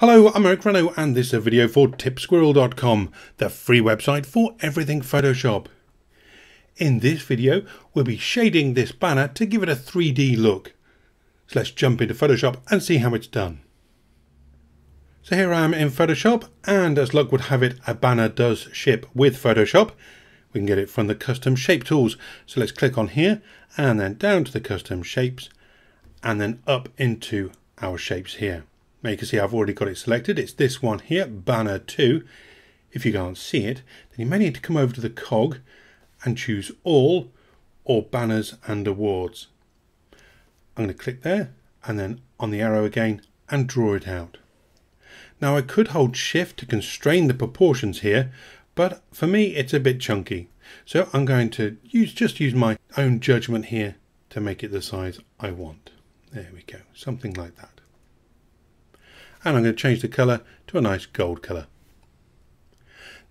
Hello, I'm Eric Renno and this is a video for tipsquirrel.com, the free website for everything Photoshop. In this video, we'll be shading this banner to give it a 3D look. So let's jump into Photoshop and see how it's done. So here I am in Photoshop and as luck would have it, a banner does ship with Photoshop. We can get it from the custom shape tools. So let's click on here and then down to the custom shapes and then up into our shapes here. Now you can see I've already got it selected. It's this one here, banner 2. If you can't see it, then you may need to come over to the cog and choose all or banners and awards. I'm going to click there and then on the arrow again and draw it out. Now I could hold shift to constrain the proportions here, but for me it's a bit chunky. So I'm going to use just use my own judgment here to make it the size I want. There we go, something like that and I'm going to change the colour to a nice gold colour.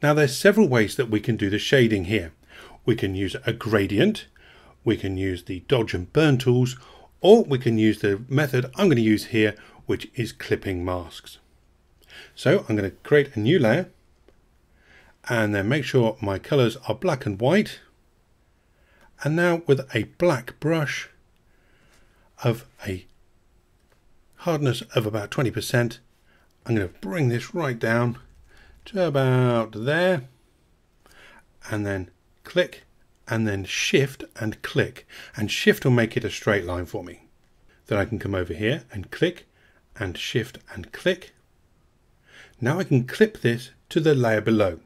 Now there's several ways that we can do the shading here. We can use a gradient, we can use the dodge and burn tools, or we can use the method I'm going to use here, which is clipping masks. So I'm going to create a new layer and then make sure my colours are black and white. And now with a black brush of a hardness of about 20%. I'm going to bring this right down to about there and then click and then shift and click and shift will make it a straight line for me. Then I can come over here and click and shift and click. Now I can clip this to the layer below,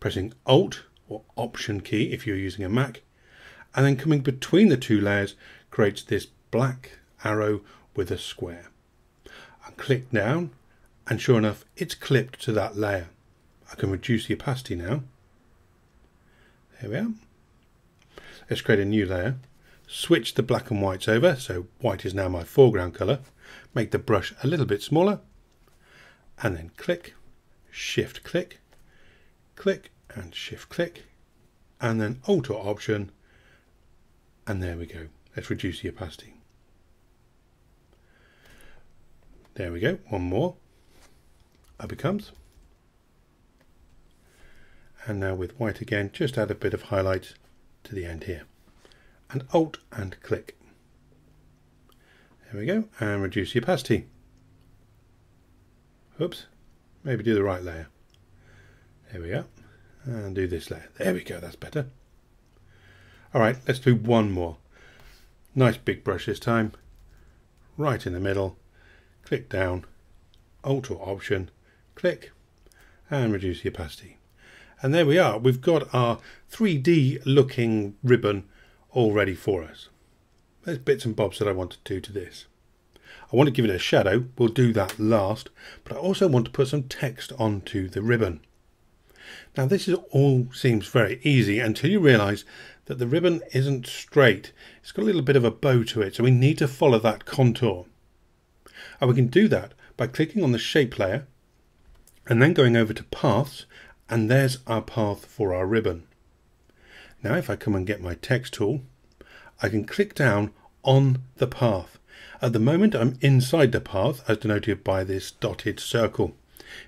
pressing Alt or Option key if you're using a Mac, and then coming between the two layers creates this black arrow with a square. I click down and sure enough it's clipped to that layer. I can reduce the opacity now. There we are. Let's create a new layer. Switch the black and whites over, so white is now my foreground colour. Make the brush a little bit smaller. And then click, shift click, click and shift click. And then Alt or Option. And there we go. Let's reduce the opacity. There we go, one more. Up it comes. And now with white again, just add a bit of highlight to the end here. And Alt and click. There we go, and reduce the opacity. Oops, maybe do the right layer. There we go. And do this layer. There we go, that's better. Alright, let's do one more. Nice big brush this time. Right in the middle click down, Alt or Option, click, and reduce the opacity. And there we are. We've got our 3D looking ribbon all ready for us. There's bits and bobs that I want to do to this. I want to give it a shadow. We'll do that last. But I also want to put some text onto the ribbon. Now this is all seems very easy until you realise that the ribbon isn't straight. It's got a little bit of a bow to it. So we need to follow that contour. And we can do that by clicking on the shape layer and then going over to paths and there's our path for our ribbon. Now if I come and get my text tool, I can click down on the path. At the moment I'm inside the path as denoted by this dotted circle.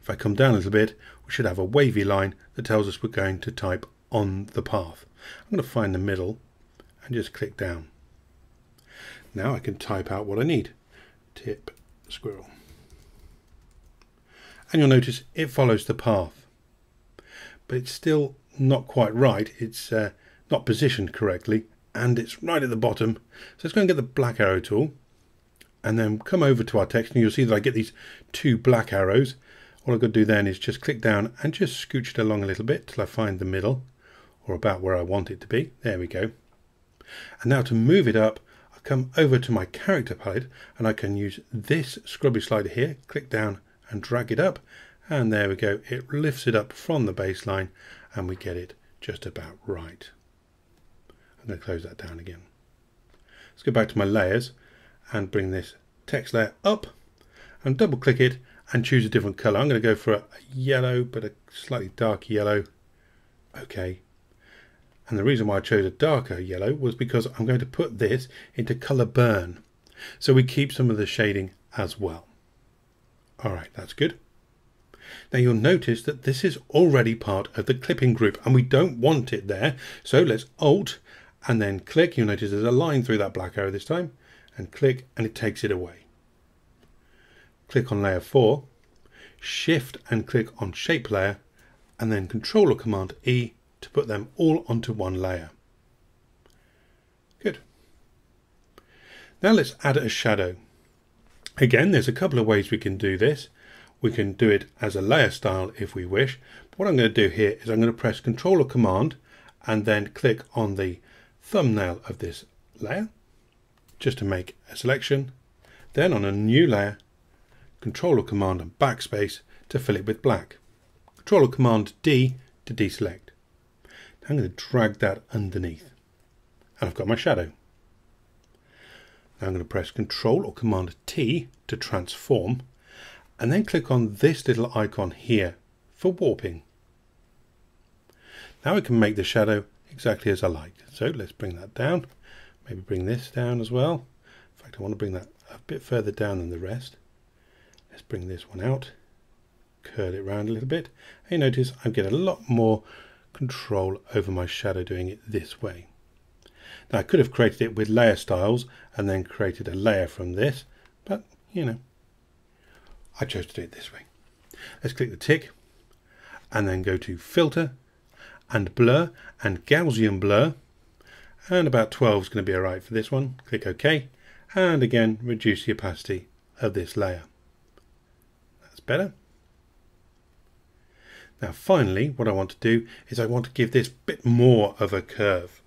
If I come down a little bit, we should have a wavy line that tells us we're going to type on the path. I'm going to find the middle and just click down. Now I can type out what I need. Tip squirrel. And you'll notice it follows the path. But it's still not quite right. It's uh, not positioned correctly and it's right at the bottom. So let's go and get the black arrow tool and then come over to our text and you'll see that I get these two black arrows. All I've got to do then is just click down and just scooch it along a little bit till I find the middle or about where I want it to be. There we go. And now to move it up, I come over to my character palette and I can use this scrubby slider here, click down and drag it up and there we go, it lifts it up from the baseline and we get it just about right. I'm going to close that down again. Let's go back to my layers and bring this text layer up and double click it and choose a different color. I'm going to go for a yellow but a slightly dark yellow. Okay, and the reason why I chose a darker yellow was because I'm going to put this into color burn. So we keep some of the shading as well. All right, that's good. Now you'll notice that this is already part of the clipping group and we don't want it there. So let's Alt and then click. You'll notice there's a line through that black arrow this time and click and it takes it away. Click on layer 4, shift and click on shape layer and then control or command E to put them all onto one layer. Good. Now let's add a shadow. Again, there's a couple of ways we can do this. We can do it as a layer style if we wish. But what I'm going to do here is I'm going to press Control or Command and then click on the thumbnail of this layer just to make a selection. Then on a new layer, Control or Command and Backspace to fill it with black. Control or Command D to deselect. I'm going to drag that underneath. And I've got my shadow. Now I'm going to press Control or Command T to transform and then click on this little icon here for warping. Now I can make the shadow exactly as I like. So let's bring that down. Maybe bring this down as well. In fact, I want to bring that a bit further down than the rest. Let's bring this one out, curl it around a little bit. And you notice I get a lot more control over my shadow doing it this way. Now I could have created it with layer styles and then created a layer from this, but you know, I chose to do it this way. Let's click the tick and then go to filter and blur and Gaussian blur and about 12 is going to be alright for this one. Click OK and again reduce the opacity of this layer. That's better. Now finally what I want to do is I want to give this bit more of a curve.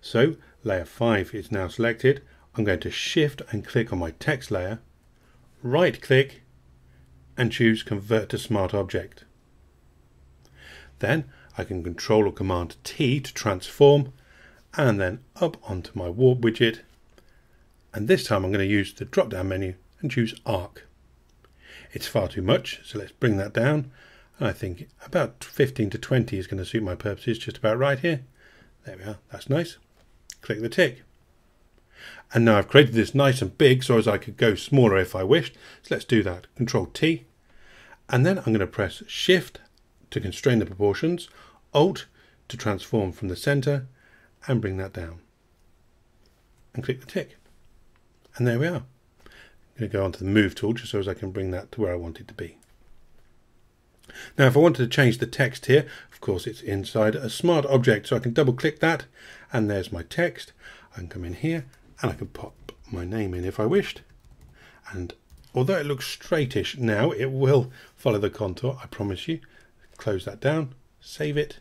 So layer 5 is now selected. I'm going to shift and click on my text layer right click and choose Convert to Smart Object. Then I can Control or Command T to transform and then up onto my warp widget and this time I'm going to use the drop down menu and choose arc. It's far too much so let's bring that down and I think about 15 to 20 is going to suit my purposes just about right here. There we are, that's nice. Click the tick. And now I've created this nice and big so as I could go smaller if I wished. So let's do that. Control T. And then I'm going to press Shift to constrain the proportions, Alt to transform from the center and bring that down. And click the tick. And there we are. I'm going to go onto the Move tool just so as I can bring that to where I want it to be. Now if I wanted to change the text here, of course it's inside a smart object, so I can double click that and there's my text. I can come in here and I can pop my name in if I wished. And although it looks straightish now, it will follow the contour, I promise you. Close that down, save it,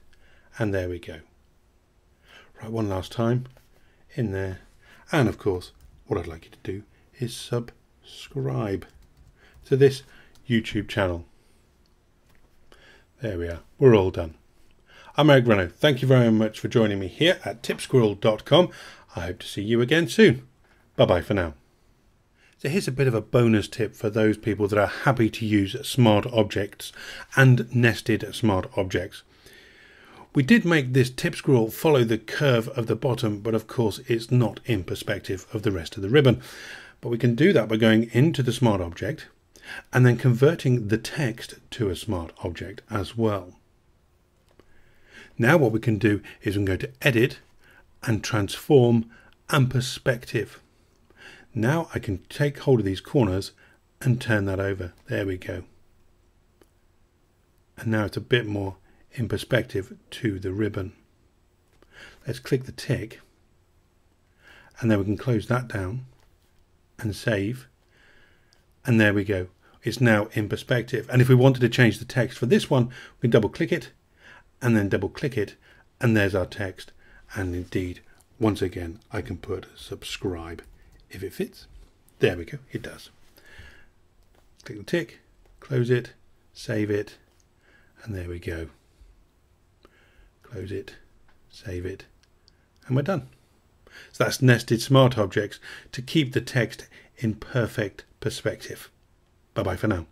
and there we go. Right, one last time, in there. And of course, what I'd like you to do is subscribe to this YouTube channel. There we are, we're all done. I'm Eric Renno. Thank you very much for joining me here at tipsquirrel.com. I hope to see you again soon. Bye bye for now. So here's a bit of a bonus tip for those people that are happy to use smart objects and nested smart objects. We did make this tip squirrel follow the curve of the bottom, but of course it's not in perspective of the rest of the ribbon. But we can do that by going into the smart object and then converting the text to a smart object as well. Now what we can do is we can go to edit and transform and perspective. Now I can take hold of these corners and turn that over. There we go. And now it's a bit more in perspective to the ribbon. Let's click the tick and then we can close that down and save. And there we go. It's now in perspective. And if we wanted to change the text for this one, we double click it and then double click it and there's our text. And indeed once again I can put subscribe if it fits. There we go it does. Click the tick close it save it and there we go. Close it save it and we're done. So that's nested smart objects to keep the text in perfect perspective. Bye bye for now